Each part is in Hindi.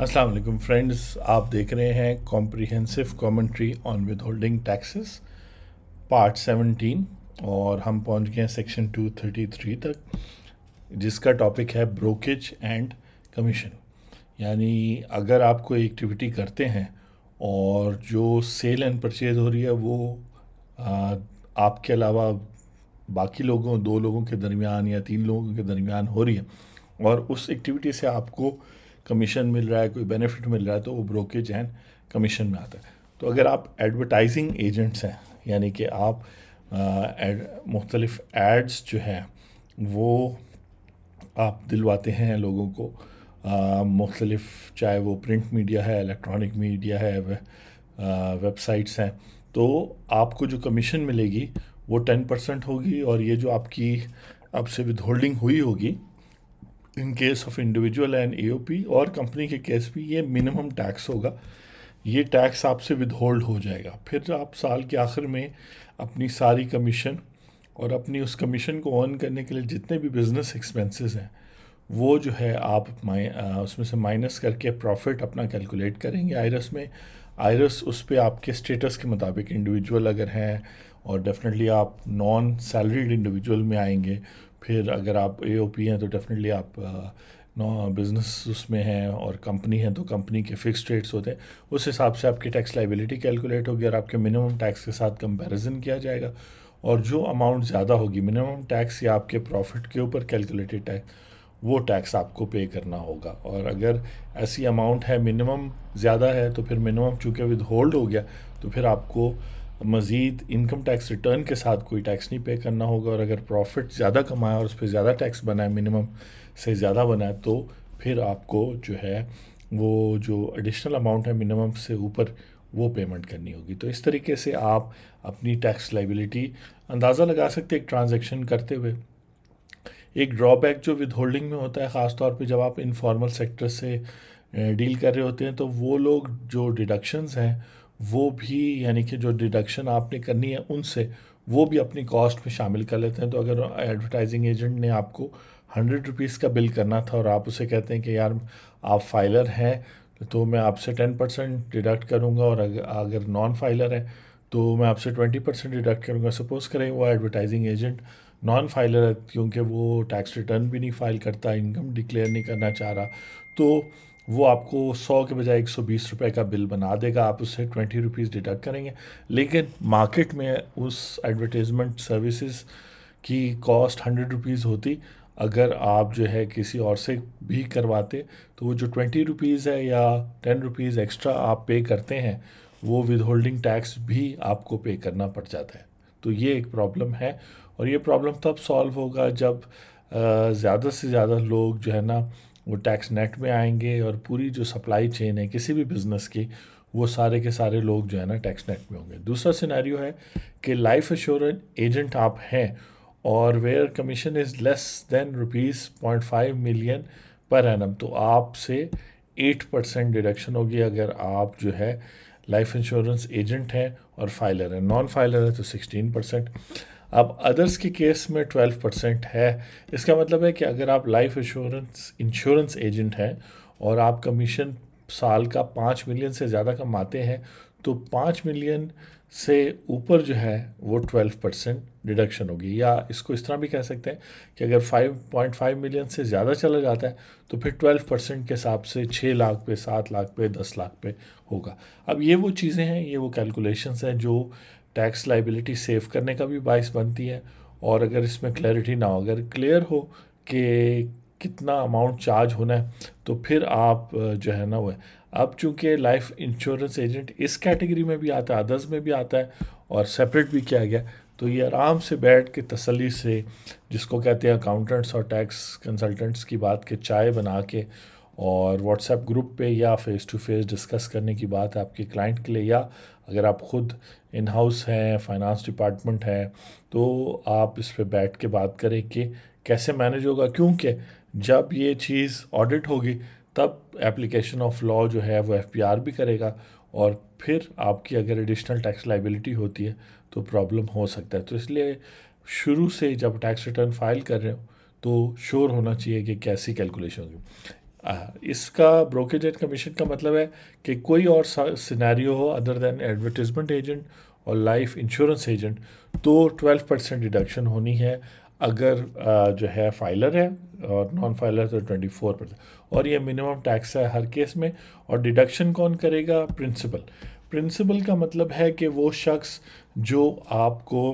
अस्सलाम वालेकुम फ्रेंड्स, आप देख रहे हैं comprehensive commentary on withholding taxes part 17 और हम पहुँच गए हैं सेक्शन 233 तक, जिसका टॉपिक है ब्रोकेज एंड कमीशन यानी अगर आप कोई एक्टिविटी करते हैं, और जो सेल एंड परचेज हो रही है, वो आपके अलावा बाकी लोगों, दो लोगों के दरमियान या तीन लोगों के दरमियान हो रही है, और उस एक्टिविटी से आपको कमीशन मिल रहा है, कोई बेनिफिट मिल रहा है तो वो ब्रोकेज एंड कमीशन में आता है। तो अगर आप एडवर्टाइजिंग एजेंट्स हैं, यानी कि आप मुख्तलिफ़ एड्स जो हैं, वो आप दिलवाते हैं लोगों को मुख्तलिफ़, चाहे वो प्रिंट मीडिया है इलेक्ट्रॉनिक मीडिया है वेबसाइट्स हैं तो आपको जो कमीशन मिलेगी, वो टेन परसेंट होगी और ये जो आपकी, आपसे विद होल्डिंग हुई होगी in case of individual and AOP और कंपनी के केस भी ये मिनिमम टैक्स होगा। ये टैक्स आपसे विदहोल्ड हो जाएगा। फिर आप साल के आखिर में अपनी सारी कमीशन और अपनी उस कमीशन को अर्न करने के लिए जितने भी बिज़नेस एक्सपेंसेस हैं, वो जो है आप उसमें से माइनस करके प्रॉफिट अपना कैलकुलेट करेंगे। आयरस में आयरस उस पर आपके स्टेटस के मुताबिक इंडिविजुअल अगर हैं और डेफिनेटली आप नॉन सैलरीड इंडिविजुअल में आएँगे फिर अगर आप ए ओ पी हैं तो डेफिनेटली आप नो बिज़नेस उसमें हैं और कंपनी है तो कंपनी के फिक्स रेट्स होते हैं। उस हिसाब से आपकी टैक्स लाइबिलिटी कैलकुलेट होगी और आपके मिनिमम टैक्स के साथ कंपैरिजन किया जाएगा। और जो अमाउंट ज़्यादा होगी मिनिमम टैक्स या आपके प्रॉफिट के ऊपर कैलकुलेटेड टैक्स वो टैक्स आपको पे करना होगा। और अगर ऐसी अमाउंट है मिनिमम ज़्यादा है तो फिर मिनिमम चूँकि विद होल्ड हो गया तो फिर आपको मज़ीद इनकम टैक्स रिटर्न के साथ कोई टैक्स नहीं पे करना होगा और अगर प्रॉफिट ज़्यादा कमाया और उस पर ज़्यादा टैक्स बनाए मिनिमम से ज़्यादा बनाए तो फिर आपको जो है वो जो एडिशनल अमाउंट है मिनिमम से ऊपर वो पेमेंट करनी होगी। तो इस तरीके से आप अपनी टैक्स लाइबिलिटी अंदाज़ा लगा सकते एक ट्रांजेक्शन करते हुए। एक ड्रॉबैक जो विद होल्डिंग में होता है ख़ास तौर पे जब आप इनफॉर्मल सेक्टर से डील कर रहे होते हैं तो वो लोग जो डिडक्शंस हैं वो भी, यानी कि जो डिडक्शन आपने करनी है उनसे, वो भी अपनी कॉस्ट में शामिल कर लेते हैं। तो अगर एडवर्टाइजिंग एजेंट ने आपको हंड्रेड रुपीज़ का बिल करना था और आप उसे कहते हैं कि यार, आप फाइलर हैं तो मैं आपसे टेन परसेंट डिडक्ट करूँगा और अगर नॉन फाइलर है तो मैं आपसे ट्वेंटी परसेंट डिडक्ट करूँगा। सपोज़ करें वो एडवर्टाइजिंग एजेंट नॉन फाइलर है, क्योंकि वो टैक्स रिटर्न भी नहीं फ़ाइल करता इनकम डिक्लेयर नहीं करना चाह रहा तो वो आपको सौ के बजाय एक सौ बीस रुपये का बिल बना देगा। आप उससे ट्वेंटी रुपीज़ डिडक्ट करेंगे। लेकिन मार्केट में उस एडवर्टीज़मेंट सर्विसेज़ की कॉस्ट हंड्रेड रुपीज़ होती। अगर आप जो है किसी और से भी करवाते तो वो जो ट्वेंटी रुपीज़ है या टेन रुपीज़ एक्स्ट्रा आप पे करते हैं, वो विद होल्डिंग टैक्स भी आपको पे करना पड़ जाता है। तो ये एक प्रॉब्लम है। और ये प्रॉब्लम तब सॉल्व होगा जब ज़्यादा से ज़्यादा लोग जो है ना वो टैक्स नेट में आएँगे और पूरी जो सप्लाई चेन है किसी भी बिज़नेस की, वो सारे के सारे लोग जो है ना टैक्स नेट में होंगे। दूसरा सिनेरियो है कि लाइफ इंश्योरेंस एजेंट आप हैं और where commission is less than rupees point five million per annum तो आपसे एट परसेंट डिडक्शन होगी अगर आप जो है लाइफ इंश्योरेंस एजेंट हैं और फाइलर हैं। नॉन फाइलर है तो सिक्सटीन परसेंट अब अदर्स के केस में ट्वेल्व परसेंट है। इसका मतलब है कि अगर आप लाइफ इंश्योरेंस इंश्योरेंस एजेंट हैं और आप कमीशन साल का पाँच मिलियन से ज़्यादा कमाते हैं तो पाँच मिलियन से ऊपर जो है वो ट्वेल्व परसेंट डिडक्शन होगी। या इसको इस तरह भी कह सकते हैं कि अगर फाइव पॉइंट फाइव मिलियन से ज़्यादा चला जाता है तो फिर ट्वेल्व परसेंट के हिसाब से छः लाख पे, सात लाख पे, दस लाख पे होगा। अब ये वो चीज़ें हैं, ये वो कैलकुलेशंस हैं जो टैक्स लाइबिलिटी सेव करने का भी बाइस बनती है। और अगर इसमें क्लैरिटी ना हो, अगर क्लियर हो कि कितना अमाउंट चार्ज होना है तो फिर आप जो है ना वो है। अब चूँकि लाइफ इंश्योरेंस एजेंट इस कैटेगरी में भी आता है, अदर्स में भी आता है और सेपरेट भी किया गया तो ये आराम से बैठ के तसली से, जिसको कहते हैं अकाउंटेंट्स और टैक्स कंसल्टेंट्स की बात के चाय बना के और व्हाट्सएप ग्रुप पे या फेस टू फेस डिस्कस करने की बात आपके क्लाइंट के लिए या अगर आप ख़ुद इन हाउस हैं फाइनेंस डिपार्टमेंट है तो आप इस पर बैठ के बात करें कि कैसे मैनेज होगा। क्योंकि जब ये चीज़ ऑडिट होगी, तब एप्लीकेशन ऑफ़ लॉ जो है वो एफ़ भी करेगा और फिर आपकी अगर एडिशनल टैक्स लाइबिलिटी होती है तो प्रॉब्लम हो सकता है। तो इसलिए शुरू से जब टैक्स रिटर्न फ़ाइल कर रहे हो तो श्योर होना चाहिए कि कैसी कैलकुलेशन होगी। इसका ब्रोकेज एंड कमीशन का मतलब है कि कोई और सिनेरियो हो अदर देन एडवर्टीजमेंट एजेंट और लाइफ इंश्योरेंस एजेंट तो 12 परसेंट डिडक्शन होनी है। अगर जो है फाइलर है और नॉन फाइलर तो 24 परसेंट और ये मिनिमम टैक्स है हर केस में। और डिडक्शन कौन करेगा? प्रिंसिपल प्रिंसिपल का मतलब है कि वो शख्स जो आपको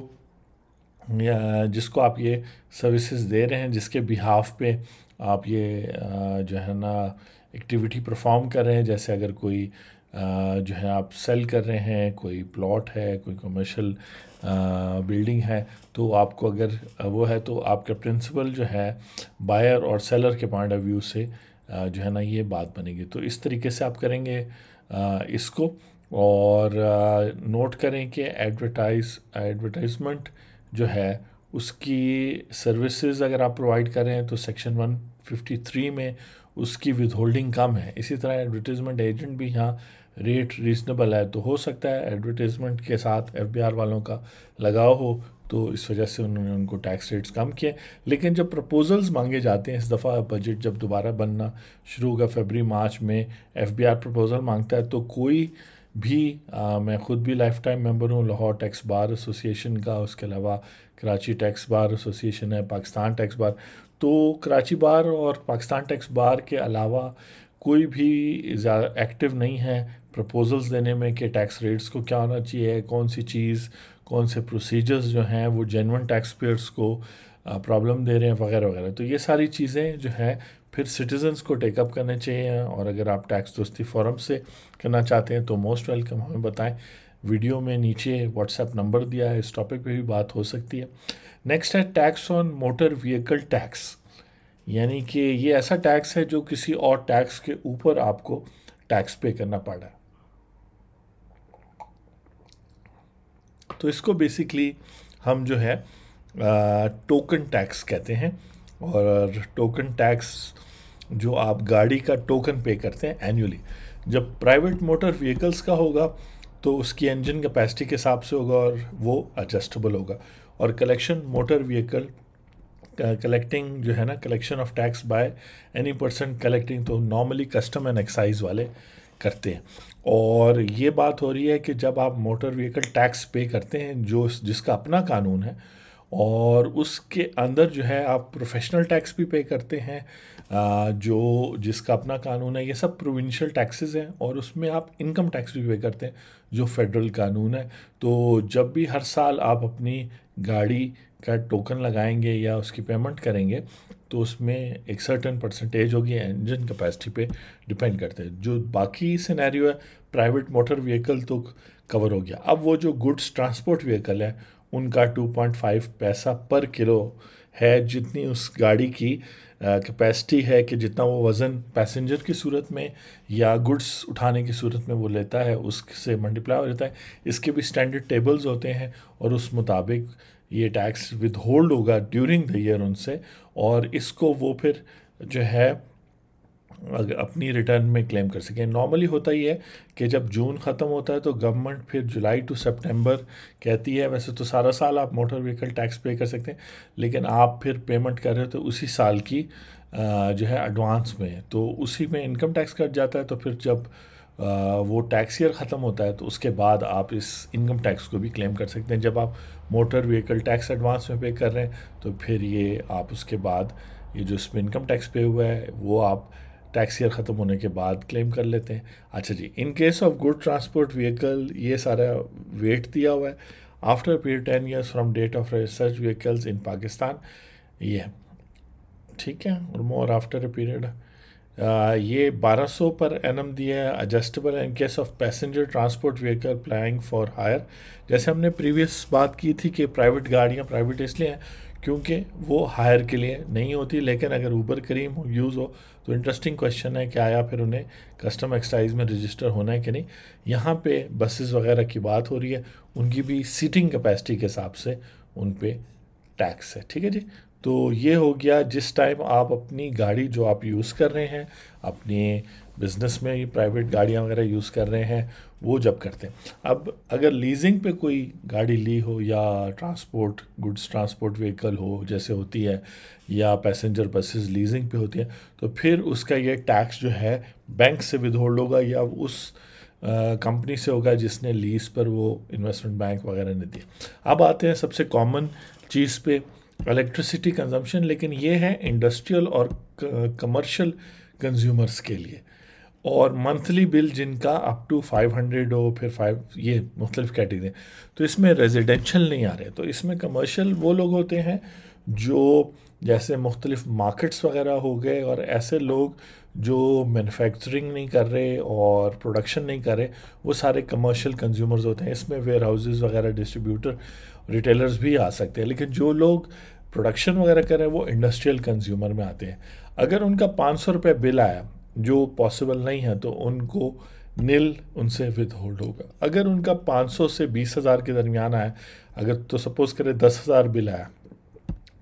जिसको आप ये सर्विसेज़ दे रहे हैं, जिसके बिहाफ पे आप ये जो है ना एक्टिविटी परफॉर्म कर रहे हैं, जैसे अगर कोई जो है आप सेल कर रहे हैं, कोई प्लॉट है, कोई कमर्शियल बिल्डिंग है तो आपको अगर वो है तो आपका प्रिंसिपल जो है बायर और सेलर के पॉइंट ऑफ़ व्यू से जो है ना, ये बात बनेगी। तो इस तरीके से आप करेंगे इसको और नोट करें कि एडवर्टाइज एडवर्टाइजमेंट जो है, उसकी सर्विसेज़ अगर आप प्रोवाइड कर रहे हैं तो सेक्शन 153 में उसकी विद होल्डिंग कम है। इसी तरह एडवर्टीज़मेंट एजेंट भी यहाँ रेट रीजनेबल है तो हो सकता है एडवर्टीज़मेंट के साथ एफबीआर वालों का लगाव हो तो इस वजह से उन्होंने उनको टैक्स रेट्स कम किए। लेकिन जब प्रपोजल्स मांगे जाते हैं, इस दफ़ा बजट जब दोबारा बनना शुरू होगा फरवरी मार्च में एफबीआर प्रपोज़ल माँगता है तो कोई भी आ, मैं ख़ुद भी लाइफ टाइम मेंबर हूँ लाहौर टैक्स बार एसोसिएशन का उसके अलावा कराची टैक्स बार एसोसिएशन है पाकिस्तान टैक्स बार तो कराची बार और पाकिस्तान टैक्स बार के अलावा कोई भी एक्टिव नहीं है प्रपोजल्स देने में कि टैक्स रेट्स को क्या होना चाहिए कौन सी चीज़ कौन से प्रोसीजर्स जो हैं वो जेनवन टैक्स पेयर्स को प्रॉब्लम दे रहे हैं, वगैरह वगैरह। तो ये सारी चीज़ें जो है, फिर सिटीजन्स को टेकअप करने चाहिए और अगर आप टैक्स दोस्ती फोरम से करना चाहते हैं तो मोस्ट वेलकम हमें बताएँ। वीडियो में नीचे व्हाट्सएप नंबर दिया है, इस टॉपिक पे भी बात हो सकती है। नेक्स्ट है tax on motor vehicle tax यानी कि ये ऐसा टैक्स है जो किसी और टैक्स के ऊपर आपको टैक्स पे करना पड़ा है। तो इसको बेसिकली हम जो है टोकन टैक्स कहते हैं। और टोकन टैक्स जो आप गाड़ी का टोकन पे करते हैं एनुअली जब प्राइवेट मोटर व्हीकल्स का होगा तो उसकी इंजन कैपेसिटी के हिसाब से होगा और वो एडजस्टेबल होगा। और कलेक्शन मोटर व्हीकल कलेक्टिंग जो है ना collection of tax by any person collecting तो नॉर्मली कस्टम एंड एक्साइज वाले करते हैं। और ये बात हो रही है कि जब आप मोटर व्हीकल टैक्स पे करते हैं, जो जिसका अपना कानून है और उसके अंदर जो है आप प्रोफेशनल टैक्स भी पे करते हैं जो जिसका अपना कानून है, ये सब प्रोविंशियल टैक्सेस हैं और उसमें आप इनकम टैक्स भी पे करते हैं, जो फेडरल कानून है। तो जब भी हर साल आप अपनी गाड़ी का टोकन लगाएँगे या उसकी पेमेंट करेंगे तो उसमें एक सर्टन परसेंटेज होगी इंजन कैपेसिटी पे डिपेंड करते हैं। जो बाकी सिनेरियो है प्राइवेट मोटर व्हीकल तो कवर हो गया। अब वो जो गुड्स ट्रांसपोर्ट व्हीकल है उनका 2.5 पैसा पर किलो है, जितनी उस गाड़ी की कैपेसिटी है कि जितना वो वज़न पैसेंजर की सूरत में या गुड्स उठाने की सूरत में वो लेता है, उससे मल्टीप्लाई हो जाता है। इसके भी स्टैंडर्ड टेबल्स होते हैं और उस मुताबिक ये टैक्स विद होल्ड होगा ड्यूरिंग द ईयर उनसे और इसको वो फिर जो है अपनी रिटर्न में क्लेम कर सकें। नॉर्मली होता ही है कि जब जून ख़त्म होता है तो गवर्नमेंट फिर जुलाई टू सितंबर कहती है, वैसे तो सारा साल आप मोटर व्हीकल टैक्स पे कर सकते हैं, लेकिन आप फिर पेमेंट कर रहे हो तो उसी साल की जो है एडवांस में तो उसी में इनकम टैक्स कट जाता है तो फिर जब वो टैक्स ईयर ख़त्म होता है तो उसके बाद आप इस इनकम टैक्स को भी क्लेम कर सकते हैं। जब आप मोटर व्हीकल टैक्स एडवांस में पे कर रहे हैं तो फिर ये आप उसके बाद ये जो इसमें इनकम टैक्स पे हुआ है, वो आप टैक्स ईयर ख़त्म होने के बाद क्लेम कर लेते हैं। अच्छा जी in case of good transport vehicle ये सारा वेट दिया हुआ है। After period ten years from date of research vehicles in Pakistan ये ठीक है, और मोर आफ्टर पीरियड ये 1200 पर एनम दिया है adjustable in case of passenger transport vehicle applying for hire जैसे हमने प्रीवियस बात की थी कि प्राइवेट गाड़ियाँ प्राइवेट इसलिए हैं क्योंकि वो हायर के लिए नहीं होती, लेकिन अगर ऊबर करीम यूज़ हो तो इंटरेस्टिंग क्वेश्चन है कि आया फिर उन्हें कस्टम एक्साइज में रजिस्टर होना है कि नहीं। यहाँ पे बसेस वगैरह की बात हो रही है, उनकी भी सीटिंग कैपेसिटी के हिसाब से उन पर टैक्स है, ठीक है जी? तो ये हो गया, जिस टाइम आप अपनी गाड़ी जो आप यूज़ कर रहे हैं, अपने बिज़नेस में प्राइवेट गाड़ियाँ वगैरह यूज़ कर रहे हैं, वो जब करते हैं। अब अगर लीजिंग पे कोई गाड़ी ली हो या ट्रांसपोर्ट गुड्स ट्रांसपोर्ट व्हीकल हो, जैसे होती है, या पैसेंजर बसेस लीजिंग पे होती है तो फिर उसका ये टैक्स जो है बैंक से विदहोल्ड होगा या उस कंपनी से होगा जिसने लीज पर वो इन्वेस्टमेंट बैंक वगैरह ने दिया अब आते हैं सबसे कॉमन चीज़ पे इलेक्ट्रिसिटी कंजम्पशन लेकिन ये है इंडस्ट्रियल और कमर्शियल कंज्यूमर्स के लिए। और मंथली बिल जिनका अप टू 500 हो, फिर फाइव ये मुख्तलिफ़ कैटेगरी तो इसमें रेजिडेंशल नहीं आ रहे। तो इसमें कमर्शियल वो लोग होते हैं जो जैसे मुख्तलिफ़ मार्केट्स वगैरह हो गए और ऐसे लोग जो मैन्युफैक्चरिंग नहीं कर रहे और प्रोडक्शन नहीं कर रहे, वो सारे कमर्शियल कंज्यूमर्स होते हैं। इसमें वेयर हाउसेज वगैरह डिस्ट्रीब्यूटर रिटेलर्स भी आ सकते हैं। लेकिन जो लोग प्रोडक्शन वगैरह कर रहे हैं, वो इंडस्ट्रियल कंज्यूमर में आते हैं। अगर उनका पाँच सौ रुपये बिल आया जो पॉसिबल नहीं है तो उनको नील उनसे विद होल्ड होगा। अगर उनका 500 से बीस हज़ार के दरमियान आया, अगर तो सपोज़ करें दस हज़ार बिल आया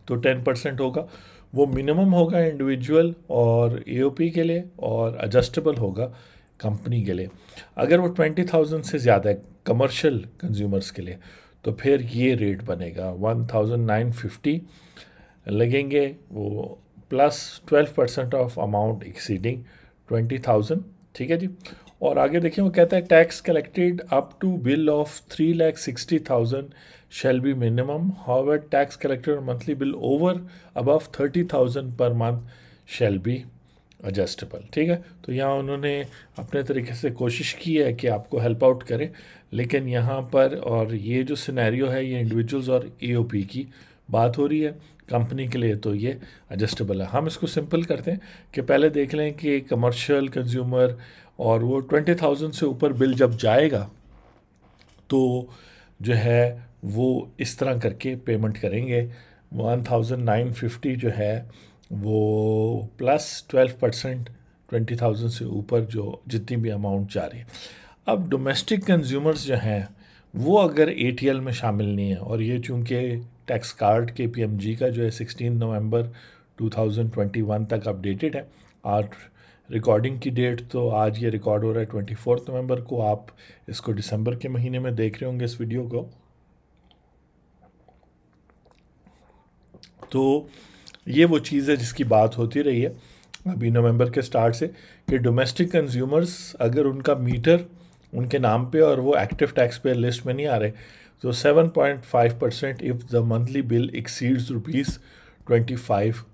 तो टेन परसेंट होगा। वो मिनिमम होगा इंडिविजुअल और ए के लिए और एडजस्टेबल होगा कंपनी के लिए। अगर वो ट्वेंटी थाउज़ेंड से ज़्यादा है कमर्शियल कंज्यूमर्स के लिए तो फिर ये रेट बनेगा। वन थाउज़ेंड नाइन फिफ्टी लगेंगे, वो plus twelve percent of amount exceeding twenty thousand, ठीक है जी? और आगे देखिए, वो कहता है tax collected up to bill of three lakh sixty thousand shall be minimum how tax collected monthly bill over above thirty thousand per month shall be adjustable ठीक है? तो यहाँ उन्होंने अपने तरीके से कोशिश की है कि आपको हेल्प आउट करें, लेकिन यहाँ पर और ये जो सिनेरियो है, ये इंडिविजुअल्स और ए की बात हो रही है कंपनी के लिए तो ये एडजस्टेबल है। हम इसको सिंपल करते हैं कि पहले देख लें कि कमर्शियल कंज्यूमर और वो ट्वेंटी थाउज़ेंड से ऊपर बिल जब जाएगा तो जो है वो इस तरह करके पेमेंट करेंगे। वन थाउज़ेंड नाइन फिफ्टी जो है वो plus twelve percent twenty thousand से ऊपर जो जितनी भी अमाउंट जा रही है। अब डोमेस्टिक कंज्यूमर्स जो हैं, वो अगर एटीएल में शामिल नहीं है और ये चूँकि टैक्स कार्ड के पीएमजी का जो है सिक्सटीन नवंबर 2021 तक अपडेटेड है। आज रिकॉर्डिंग की डेट तो आज ये रिकॉर्ड हो रहा है ट्वेंटी फोर्थ नवंबर को। आप इसको दिसंबर के महीने में देख रहे होंगे इस वीडियो को। तो ये वो चीज़ है जिसकी बात होती रही है अभी नवंबर के स्टार्ट से कि डोमेस्टिक कंज्यूमर्स अगर उनका मीटर उनके नाम पे और वो एक्टिव टैक्स पेयर लिस्ट में नहीं आ रहे So 7.5 percent if the monthly bill exceeds rupees 25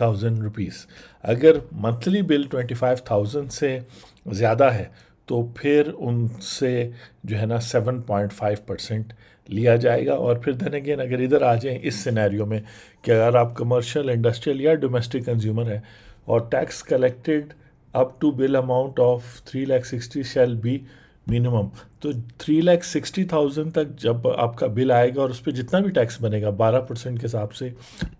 thousand rupees अगर monthly bill twenty five thousand से ज़्यादा है तो फिर उनसे जो है ना सेवन पॉइंट फाइव परसेंट लिया जाएगा। और फिर धन अगेन अगर इधर आ जाएँ इस सिनेरियो में कि अगर आप कमर्शियल इंडस्ट्रियल या डोमेस्टिक कंज्यूमर हैं और tax collected up to bill amount of three lakh sixty shall be minimum तो थ्री लैख सिक्सटी थाउज़ेंड तक जब आपका बिल आएगा और उस पर जितना भी टैक्स बनेगा, बारह परसेंट के हिसाब से,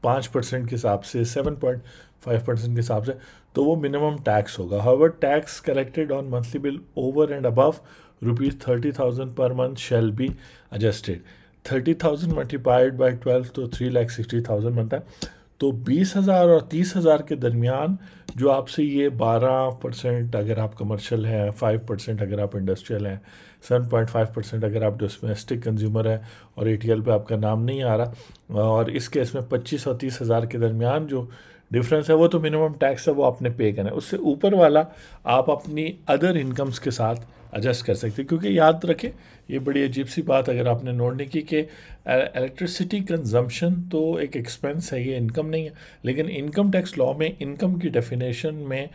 पाँच परसेंट के हिसाब से सेवन पॉइंट फाइव परसेंट के हिसाब से तो वो मिनिमम टैक्स होगा। However tax collected on monthly bill over and above rupees thirty thousand per month shall be adjusted thirty thousand multiplied by twelve तो थ्री लैख सिक्सटी थाउज़ेंड बनता है। तो बीस हज़ार और तीस हज़ार के दरमियान जो आपसे ये बारह परसेंट अगर आप कमर्शियल हैं फाइव परसेंट अगर आप इंडस्ट्रियल हैं सेवन पॉइंट फाइव परसेंट अगर आप डोमेस्टिक कंज्यूमर हैं और ए टी एल पर आपका नाम नहीं आ रहा, और इस केस में पच्चीस और तीस हज़ार के दरमियान जो डिफरेंस है, वो तो मिनिमम टैक्स है, वो आपने पे करना है। उससे ऊपर वाला आप अपनी अदर इनकम्स के साथ एडजस्ट कर सकते हैं, क्योंकि याद रखें, ये बड़ी अजीब सी बात अगर आपने नोट नहीं की कि इलेक्ट्रिसिटी कंजम्पशन तो एक एक्सपेंस है, ये इनकम नहीं है। लेकिन इनकम टैक्स लॉ में इनकम की डेफिनेशन में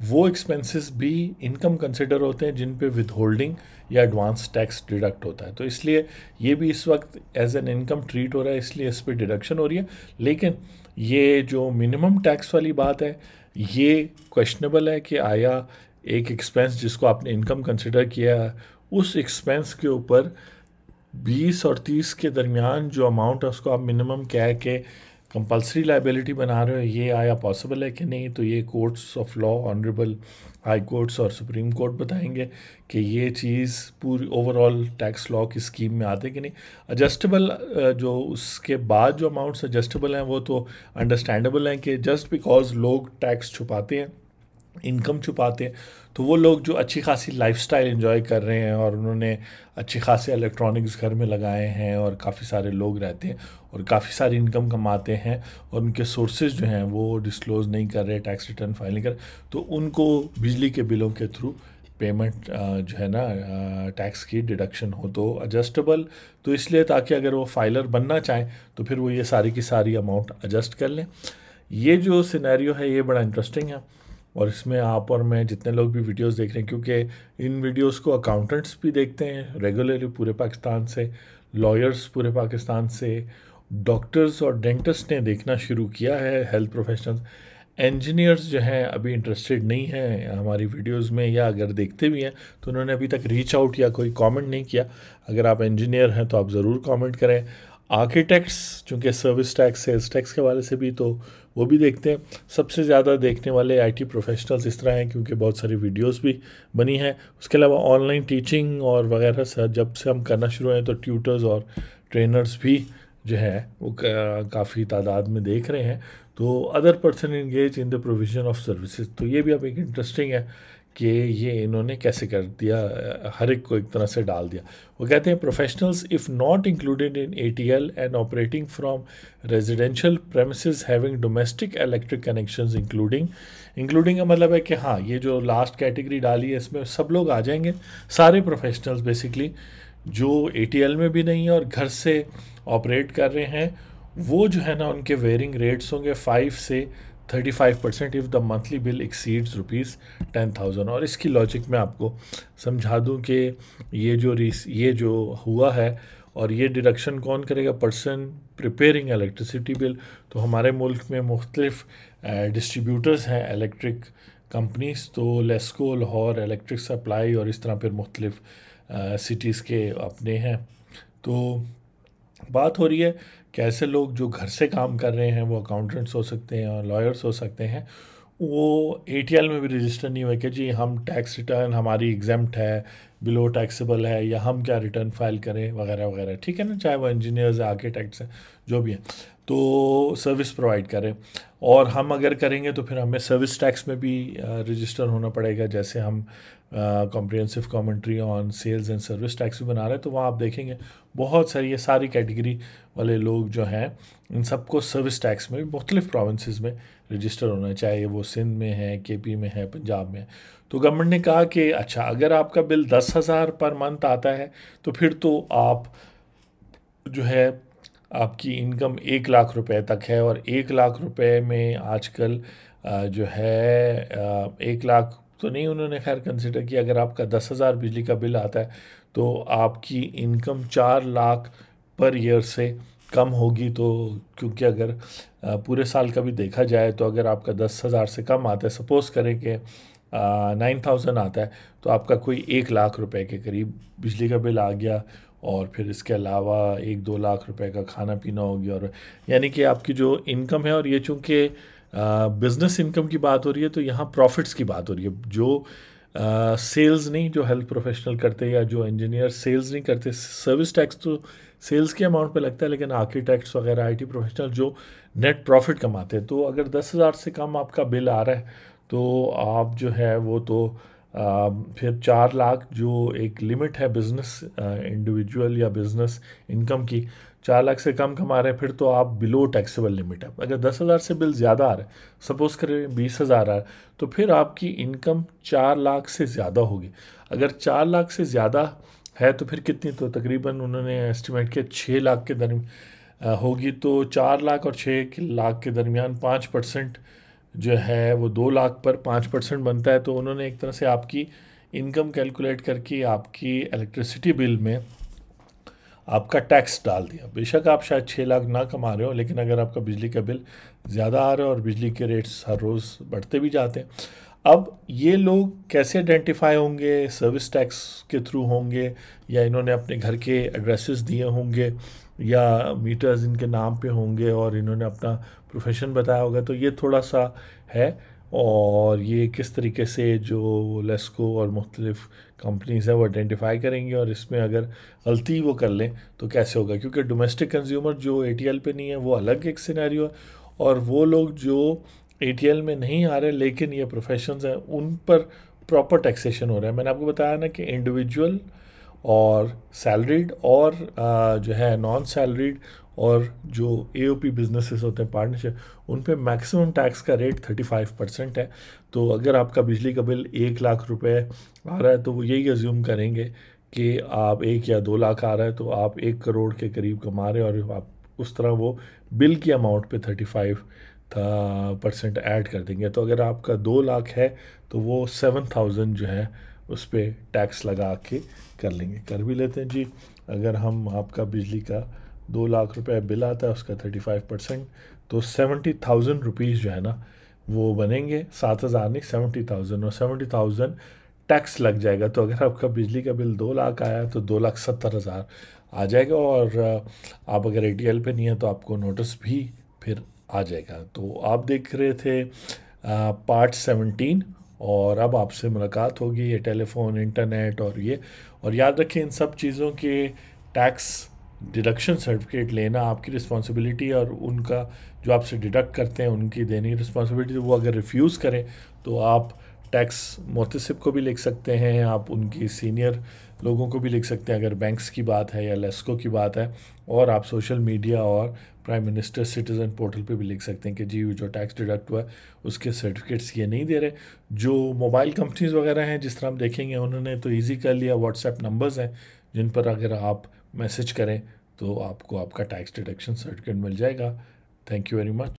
वो एक्सपेंसेस भी इनकम कंसिडर होते हैं जिन पे विद होल्डिंग या एडवांस टैक्स डिडक्ट होता है। तो इसलिए ये भी इस वक्त एज एन इनकम ट्रीट हो रहा है, इसलिए इस पर डिडक्शन हो रही है। लेकिन ये जो मिनिमम टैक्स वाली बात है, ये क्वेश्चनेबल है कि आया एक एक्सपेंस जिसको आपने इनकम कंसिडर किया है, उस एक्सपेंस के ऊपर 20 और 30 के दरमियान जो अमाउंट है उसको आप मिनिमम कह के कंपलसरी लाइबिलिटी बना रहे हो, ये आया पॉसिबल है कि नहीं? तो ये courts of law honourable high courts और सुप्रीम कोर्ट बताएँगे कि ये चीज़ पूरी ओवरऑल टैक्स लॉ की स्कीम में आते कि नहीं? एडजस्टेबल जो उसके बाद जो अमाउंट्स एडजस्टेबल हैं, वो तो अंडरस्टैंडेबल हैं कि जस्ट बिकॉज़ लोग टैक्स छुपाते हैं इनकम छुपाते हैं तो वो लोग जो अच्छी खासी लाइफस्टाइल एंजॉय कर रहे हैं और उन्होंने अच्छी खासी इलेक्ट्रॉनिक्स घर में लगाए हैं और काफ़ी सारे लोग रहते हैं और काफ़ी सारी इनकम कमाते हैं और उनके सोर्सेज जो हैं वो डिस्क्लोज़ नहीं कर रहे टैक्स रिटर्न फ़ाइल नहीं कर तो उनको बिजली के बिलों के थ्रू पेमेंट जो है ना टैक्स की डिडक्शन हो तो एडजस्टेबल तो इसलिए ताकि अगर वो फाइलर बनना चाहें तो फिर वो ये सारी की सारी अमाउंट एडजस्ट कर लें। ये जो सिनेरियो है, ये बड़ा इंटरेस्टिंग है। और इसमें आप और मैं जितने लोग भी वीडियोस देख रहे हैं, क्योंकि इन वीडियोस को अकाउंटेंट्स भी देखते हैं रेगुलरली पूरे पाकिस्तान से लॉयर्स पूरे पाकिस्तान से डॉक्टर्स और डेंटिस्ट ने देखना शुरू किया है हेल्थ प्रोफेशनल्स इंजीनियर्स जो हैं अभी इंटरेस्टेड नहीं हैं हमारी वीडियोस में या अगर देखते भी हैं तो उन्होंने अभी तक रीच आउट या कोई कमेंट नहीं किया। अगर आप इंजीनियर हैं तो आप ज़रूर कमेंट करें। आर्किटेक्ट्स चूँकि सर्विस टैक्स सेल्स टैक्स के हवाले से भी तो वो भी देखते हैं। सबसे ज़्यादा देखने वाले आईटी प्रोफेशनल्स इस तरह हैं क्योंकि बहुत सारी वीडियोस भी बनी हैं। उसके अलावा ऑनलाइन टीचिंग और वगैरह से जब से हम करना शुरू हैं तो ट्यूटर्स और ट्रेनर्स भी जो है वो काफ़ी तादाद में देख रहे हैं। तो other person engage in the provision of services तो ये भी अब एक इंटरेस्टिंग है। कि ये इन्होंने कैसे कर दिया, हर एक को एक तरह से डाल दिया। वो कहते हैं professionals if not included in A T L and operating from residential premise having domestic electric connections including including का मतलब है कि हाँ ये जो लास्ट कैटेगरी डाली है, इसमें सब लोग आ जाएँगे। सारे प्रोफेशनल्स बेसिकली जो ए टी एल में भी नहीं है और घर से ऑपरेट कर रहे हैं, वो जो है ना, उनके वेयरिंग रेट्स होंगे फाइव से thirty five percent if the monthly bill exceeds rupees ten thousand और इसकी लॉजिक मैं आपको समझा दूँ कि ये जो रिस ये जो हुआ है और ये डिडक्शन कौन करेगा? पर्सन प्रिपेयरिंग इलेक्ट्रिसिटी बिल तो हमारे मुल्क में मुख्तलिफ़ डिस्ट्रीब्यूटर्स हैं इलेक्ट्रिक कंपनीज़ तो लेस्को लाहौर इलेक्ट्रिक सप्लाई और इस तरह फिर मुख्तलिफ़ सिटीज़ के अपने हैं। तो बात हो रही है कैसे लोग जो घर से काम कर रहे हैं, वो अकाउंटेंट्स हो सकते हैं और लॉयर्स हो सकते हैं, वो एटीएल में भी रजिस्टर नहीं हुए कि जी हम टैक्स रिटर्न हमारी एग्जाम्ट है बिलो टैक्सेबल है, या हम क्या रिटर्न फ़ाइल करें, वगैरह वगैरह। ठीक है ना? चाहे वो इंजीनियर्स हैं आर्किटेक्ट्स हैं, जो भी हैं। तो सर्विस प्रोवाइड करें। और हम अगर करेंगे तो फिर हमें सर्विस टैक्स में भी रजिस्टर होना पड़ेगा। जैसे हम comprehensive commentary on sales and service tax भी बना रहे हैं तो वहाँ आप देखेंगे बहुत सारी, ये सारी कैटेगरी वाले लोग जो हैं, इन सबको सर्विस टैक्स में मुख्तलिफ़ प्रोविंसेस में रजिस्टर होना चाहिए वो सिंध में है के पी में है, पंजाब में तो गवर्नमेंट ने कहा कि अच्छा अगर आपका बिल दस हज़ार पर मंथ आता है तो फिर तो आप जो है, आपकी इनकम एक लाख रुपए तक है और एक लाख रुपए में आजकल जो है एक लाख तो नहीं उन्होंने खैर कंसिडर किया। अगर आपका दस हज़ार बिजली का बिल आता है तो आपकी इनकम चार लाख पर ईयर से कम होगी। तो क्योंकि अगर पूरे साल का भी देखा जाए तो अगर आपका दस हज़ार से कम आता है सपोज़ करें कि नाइन थाउज़ेंड आता है तो आपका कोई एक लाख रुपए के करीब बिजली का बिल आ गया और फिर इसके अलावा एक दो लाख रुपए का खाना पीना हो गया और यानी कि आपकी जो इनकम है और ये चूँकि बिज़नेस इनकम की बात हो रही है तो यहाँ प्रॉफिट्स की बात हो रही है। जो सेल्स uh, नहीं जो हेल्थ प्रोफेशनल करते या जो इंजीनियर सेल्स नहीं करते सर्विस टैक्स तो सेल्स के अमाउंट पे लगता है लेकिन आर्किटेक्ट्स वगैरह आईटी प्रोफेशनल जो नेट प्रॉफिट कमाते हैं तो अगर दस हज़ार से कम आपका बिल आ रहा है तो आप जो है वो तो आ, फिर चार लाख जो एक लिमिट है बिज़नेस इंडिविजुअल या बिज़नेस इनकम की चार लाख से कम कमा रहे हैं फिर तो आप बिलो टैक्सेबल लिमिट है। अगर दस हज़ार से बिल ज़्यादा आ रहा है सपोज़ करें बीस हज़ार आ रहा है तो फिर आपकी इनकम चार लाख से ज़्यादा होगी। अगर चार लाख से ज़्यादा है तो फिर कितनी तो तकरीबन उन्होंने एस्टिमेट किया छः लाख के दरमियान होगी तो चार लाख और छः लाख के दरमियान पाँच परसेंट जो है, वो दो लाख पर पाँच परसेंट बनता है तो उन्होंने एक तरह से आपकी इनकम कैलकुलेट करके आपकी इलेक्ट्रिसिटी बिल में आपका टैक्स डाल दिया। बेशक आप शायद छः लाख ना कमा रहे हो, लेकिन अगर आपका बिजली का बिल ज़्यादा आ रहा है और बिजली के रेट्स हर रोज़ बढ़ते भी जाते हैं। अब ये लोग कैसे आइडेंटिफाई होंगे, सर्विस टैक्स के थ्रू होंगे, या इन्होंने अपने घर के एड्रेसेस दिए होंगे, या मीटर्स इनके नाम पे होंगे और इन्होंने अपना प्रोफेशन बताया होगा तो ये थोड़ा सा है। और ये किस तरीके से जो लेस्को और मुख्तलिफ़ कंपनीज़ हैं वो आइडेंटिफाई करेंगी और इसमें अगर गलती वो कर लें तो कैसे होगा? क्योंकि डोमेस्टिक कंज्यूमर जो ए पे नहीं है, वो अलग एक सिनेरियो है। और वो लोग जो एटीएल में नहीं आ रहे, लेकिन ये प्रोफेशंस हैं, उन पर प्रॉपर टैक्सेशन हो रहा है। मैंने आपको बताया ना कि इंडिविजुअल और सैलरीड और जो है नॉन सैलरीड और जो ए पी बिजनेसेस होते हैं पार्टनरशिप उन पे मैक्सिमम टैक्स का रेट थर्टी फाइव परसेंट है। तो अगर आपका बिजली का बिल एक लाख रुपए आ रहा है तो वो यही अज्यूम करेंगे कि आप एक या दो लाख आ रहा है तो आप एक करोड़ के करीब कमा रहे हैं और आप उस तरह वो बिल की अमाउंट पे थर्टी फाइव था परसेंट ऐड कर देंगे। तो अगर आपका दो लाख है तो वो सेवन थाउज़ेंड जो है, उस पर टैक्स लगा के कर लेंगे। कर भी लेते हैं जी। अगर हम आपका बिजली का दो लाख रुपए बिल आता है, उसका थर्टी फाइव परसेंट तो सेवेंटी थाउज़ेंड रुपीज़ जो है ना, वो बनेंगे। सात हज़ार नहीं सेवेंटी थाउज़ेंड और सेवेंटी थाउज़ेंड टैक्स लग जाएगा। तो अगर आपका बिजली का बिल दो लाख आया तो दो लाख सत्तर हज़ार आ जाएगा। और आप अगर ए टी एल पे नहीं है तो आपको नोटिस भी फिर आ जाएगा। तो आप देख रहे थे पार्ट सेवनटीन और अब आपसे मुलाकात होगी। ये टेलीफोन इंटरनेट और ये। और याद रखें इन सब चीज़ों के टैक्स डिडक्शन सर्टिफिकेट लेना आपकी रिस्पॉन्सिबिलिटी और उनका जो आपसे डिडक्ट करते हैं, उनकी देनी रिस्पॉन्सिबिलिटी वो अगर रिफ्यूज़ करें तो आप टैक्स मोतसिब को भी लिख सकते हैं, आप उनकी सीनियर लोगों को भी लिख सकते हैं, अगर बैंक्स की बात है या लेस्को की बात है, और आप सोशल मीडिया और प्राइम मिनिस्टर सिटीज़न पोर्टल पे भी लिख सकते हैं कि जी जो टैक्स डिडक्ट हुआ है, उसके सर्टिफिकेट्स ये नहीं दे रहे। जो मोबाइल कंपनीज़ वगैरह हैं, जिस तरह हम देखेंगे, उन्होंने तो ईजी कर लिया, व्हाट्सएप नंबर्स हैं, जिन पर अगर आप मैसेज करें तो आपको आपका टैक्स डिडक्शन सर्टिफिकेट मिल जाएगा। Thank you very much